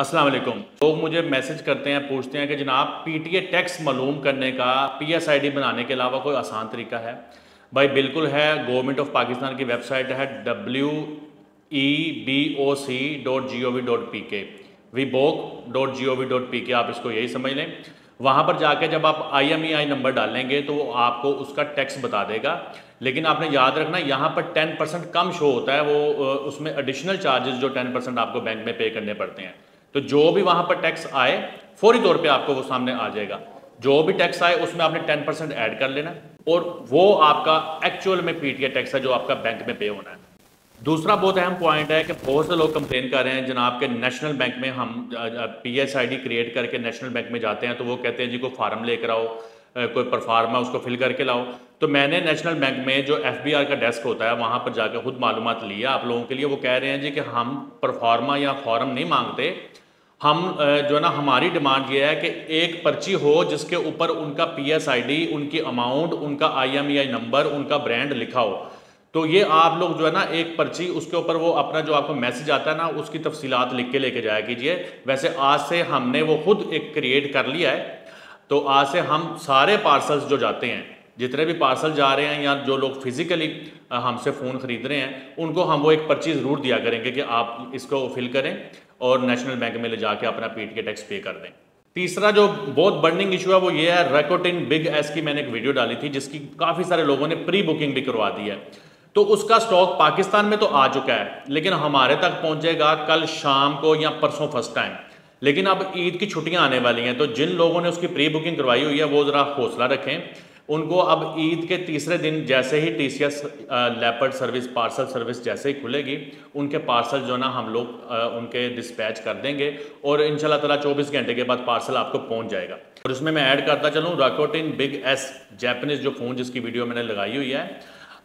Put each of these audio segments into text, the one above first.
अस्सलाम वालेकुम। लोग मुझे मैसेज करते हैं, पूछते हैं कि जनाब पीटीए टैक्स मालूम करने का पीएसआईडी बनाने के अलावा कोई आसान तरीका है? भाई, बिल्कुल है, गवर्नमेंट ऑफ़ पाकिस्तान की वेबसाइट है W E B O C dot G O V dot P K V बोक dot G O V dot P K आप इसको यही समझ लें। वहाँ पर जाके जब आप आई एम ई आई नंबर डालेंगे तो वो आपको उसका टैक्स बता देगा। लेकिन आपने याद रखना, यहाँ पर टेन परसेंट कम शो होता है, वो उसमें एडिशनल चार्जेस जो टेन परसेंट आपको बैंक में पे करने पड़ते हैं। तो जो भी वहाँ पर टैक्स आए, फौरी तौर पे आपको वो सामने आ जाएगा। जो भी टैक्स आए, उसमें आपने टेन परसेंट एड कर लेना और वो आपका एक्चुअल में पीटीए टैक्स है जो आपका बैंक में पे होना है। दूसरा बहुत अहम पॉइंट है कि बहुत से लोग कंप्लेन कर रहे हैं, जनाब के नेशनल बैंक में हम P S I D create करके नेशनल बैंक में जाते हैं तो वो कहते हैं, जी को फार्म लेकर आओ। कोई परफार्मा उसको फिल करके लाओ। तो मैंने नेशनल बैंक में जो एफबीआर का डेस्क होता है, वहाँ पर जाकर खुद मालूम लिया आप लोगों के लिए। वो कह रहे हैं जी कि हम परफार्मा या फॉर्म नहीं मांगते। हम जो है ना, हमारी डिमांड ये है कि एक पर्ची हो जिसके ऊपर उनका पी एस आई डी उनकी अमाउंट, उनका I M E I number, उनका ब्रांड लिखा हो। तो ये आप लोग जो है ना, एक पर्ची, उसके ऊपर वो अपना जो आपको मैसेज आता है ना, उसकी तफसीलात लिख के लेके जाया कीजिए। वैसे आज से हमने वो खुद एक क्रिएट कर लिया है। तो आज से हम सारे पार्सल्स जो जाते हैं, जितने भी पार्सल जा रहे हैं या जो लोग फिज़िकली हमसे फ़ोन ख़रीद रहे हैं, उनको हम वो एक पर्ची ज़रूर दिया करेंगे कि आप इसको फिल करें और नेशनल बैंक में ले जाके अपना पीट के टैक्स पे कर दें। तीसरा जो बहुत बर्निंग इशू है, वो ये है रेकोटिन बिग एस की मैंने एक वीडियो डाली थी, जिसकी काफ़ी सारे लोगों ने प्री बुकिंग भी करवा दी है। तो उसका स्टॉक पाकिस्तान में तो आ चुका है, लेकिन हमारे तक पहुंचेगा कल शाम को या परसों फ़र्स्ट टाइम लेकिन अब ईद की छुट्टियाँ आने वाली हैं तो जिन लोगों ने उसकी प्री बुकिंग करवाई हुई है, वो ज़रा हौसला रखें। उनको अब ईद के तीसरे दिन जैसे ही T C S leopard service parcel service जैसे ही खुलेगी, उनके पार्सल जो ना, हम लोग उनके डिस्पैच कर देंगे और इन ताला चौबीस घंटे के बाद पार्सल आपको पहुँच जाएगा। और उसमें मैं ऐड करता चलूँ राकोटिन बिग एस जैपनीज़ जो फ़ोन जिसकी वीडियो मैंने लगाई हुई है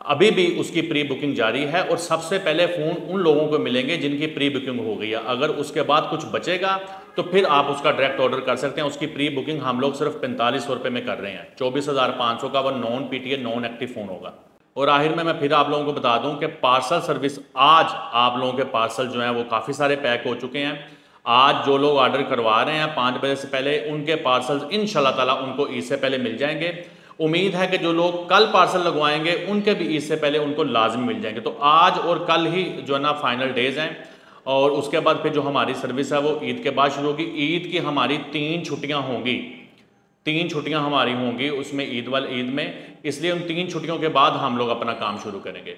अभी भी उसकी प्री बुकिंग जारी है और सबसे पहले फ़ोन उन लोगों को मिलेंगे जिनकी प्री बुकिंग हो गई है। अगर उसके बाद कुछ बचेगा तो फिर आप उसका डायरेक्ट ऑर्डर कर सकते हैं। उसकी प्री बुकिंग हम लोग सिर्फ़ पैंतालीस सौ रुपये में कर रहे हैं। चौबीस हज़ार पाँच सौ का वह non P non active phone होगा। और आखिर में मैं फिर आप लोगों को बता दूँ कि पार्सल सर्विस आज आप लोगों के पार्सल जो हैं वो काफ़ी सारे पैक हो चुके हैं। आज जो लोग ऑर्डर करवा रहे हैं, पाँच बजे से पहले उनके पार्सल इन ताला उनको ईद से पहले मिल जाएँगे। उम्मीद है कि जो लोग कल पार्सल लगवाएँगे, उनके भी ईद से पहले उनको लाजमी मिल जाएँगे। तो आज और कल ही जो है ना फाइनल डेज़ हैं। और उसके बाद फिर जो हमारी सर्विस है, वो ईद के बाद शुरू होगी। ईद की हमारी तीन छुट्टियाँ होंगी। तीन छुट्टियाँ हमारी होंगी उसमें ईद वाल ईद में। इसलिए उन तीन छुट्टियों के बाद हम लोग अपना काम शुरू करेंगे।